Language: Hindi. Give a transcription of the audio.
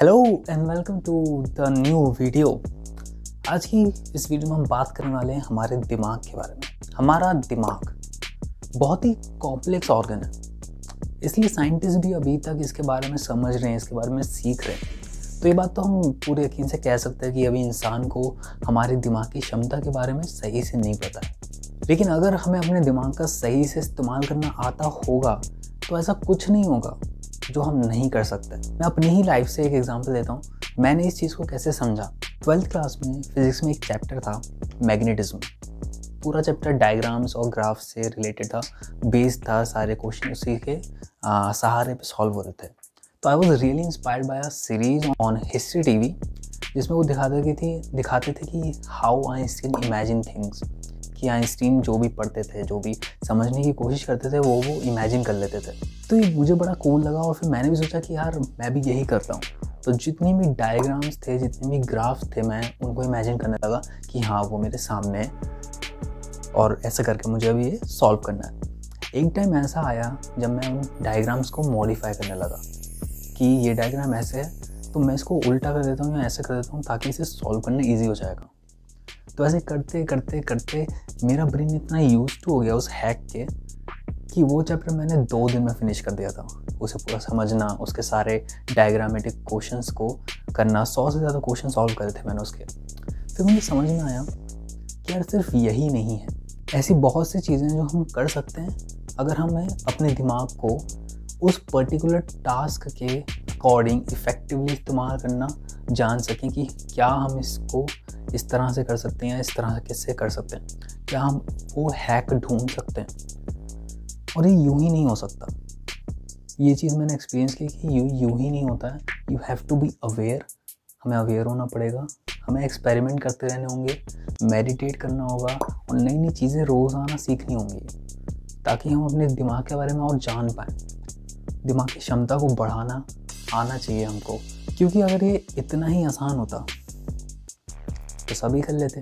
Hello and welcome to the new video आज की इस वीडियो में हम बात करने वाले हैं हमारे दिमाग के बारे में। हमारा दिमाग बहुत ही कॉम्प्लेक्स ऑर्गन है। इसलिए साइंटिस्ट भी अभी तक इसके बारे में समझ रहे हैं, इसके बारे में सीख रहे हैं। तो ये बात तो हम पूरे यकीन से कह सकते हैं कि अभी इंसान को हमारे दिमाग की क्षमता के बारे में सही से नहीं पता है। लेकिन अगर हमें अपने दिमाग का सही से इस्तेमाल करना आता होगा तो ऐसा कुछ नहीं होगा। जो हम नहीं कर सकते। मैं अपनी ही लाइफ से एक एग्ज़ाम्पल देता हूँ। मैंने इस चीज़ को कैसे समझा? ट्वेल्थ क्लास में फिजिक्स में एक चैप्टर था मैग्नेटिज्म पूरा चैप्टर डायग्राम्स और ग्राफ से रिलेटेड था। बेस्ड था सारे क्वेश्चन उसी के आ, सहारे पे सॉल्व होते थे। तो I was really inspired by a series on History TV जिसमें वो दिखाते थी दिखाते थे कि how I still imagine things कि आइंस्टीन जो भी पढ़ते थे, जो भी समझने की कोशिश करते थे, वो वो इमेजिन कर लेते थे। तो ये मुझे बड़ा कूल लगा और फिर मैंने भी सोचा कि यार, मैं भी यही करता हूँ। तो जितनी भी डायग्राम्स थे, जितने भी ग्राफ्स थे, मैं उनको इमेजिन करने लगा कि हाँ वो मेरे सामने है और ऐसा करके मुझे अभी ये सॉल्व करना है। एक टाइम ऐसा आया जब मैं उन डायग्राम्स को मॉडिफाई करने लगा कि ये डायग्राम ऐसे है तो मैं इसको उल्टा कर देता हूँ या ऐसे कर देता हूँ ताकि इसे सॉल्व करना ईजी हो जाएगा। तो ऐसे करते करते करते मेरा ब्रेन इतना यूज़ टू हो गया उस हैक के कि वो चैप्टर मैंने दो दिन में फिनिश कर दिया था। उसे पूरा समझना, उसके सारे डायग्रामेटिक क्वेश्चंस को करना, सौ से ज़्यादा क्वेश्चन सॉल्व करे थे मैंने उसके। फिर मुझे समझ में आया कि यार सिर्फ़ यही नहीं है। ऐसी बहुत सी चीज़ें जो हम कर सकते हैं अगर हमें अपने दिमाग को उस पर्टिकुलर टास्क के अकॉर्डिंग इफ़ेक्टिवली इस्तेमाल करना जान सकें कि क्या हम इसको इस तरह से कर सकते हैं या इस तरह कैसे कर सकते हैं। क्या हम वो हैक ढूंढ सकते हैं? और ये यूँ ही नहीं हो सकता। ये चीज़ मैंने एक्सपीरियंस की कि यू, यूँ ही नहीं होता है। You have to be aware हमें अवेयर होना पड़ेगा। हमें एक्सपेरिमेंट करते रहने होंगे। मेडिटेट करना होगा। और नई नई चीज़ें रोज़ाना सीखनी होंगी। ताकि हम अपने दिमाग के बारे में और जान पाएँ। दिमाग की क्षमता को बढ़ाना, आना चाहिए हमको। क्योंकि अगर ये इतना ही आसान होता तो सभी कर लेते